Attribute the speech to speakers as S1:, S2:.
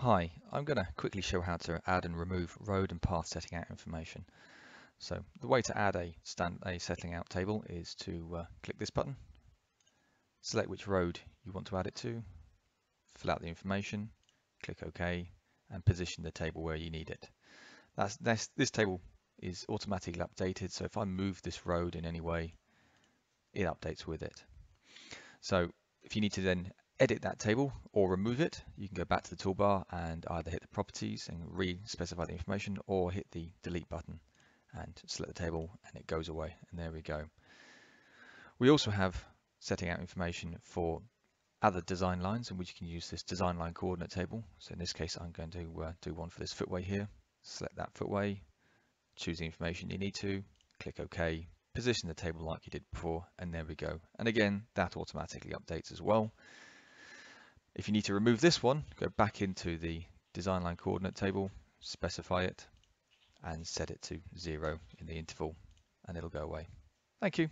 S1: Hi, I'm going to quickly show how to add and remove road and path setting out information. So the way to add a, stand, a setting out table is to uh, click this button, select which road you want to add it to, fill out the information, click OK, and position the table where you need it. That's, this table is automatically updated, so if I move this road in any way, it updates with it. So if you need to then edit that table or remove it, you can go back to the toolbar and either hit the properties and re-specify the information or hit the delete button and select the table and it goes away and there we go. We also have setting out information for other design lines in which you can use this design line coordinate table. So in this case I'm going to uh, do one for this footway here. Select that footway, choose the information you need to, click OK, position the table like you did before and there we go. And again that automatically updates as well. If you need to remove this one, go back into the design line coordinate table, specify it, and set it to zero in the interval, and it'll go away. Thank you.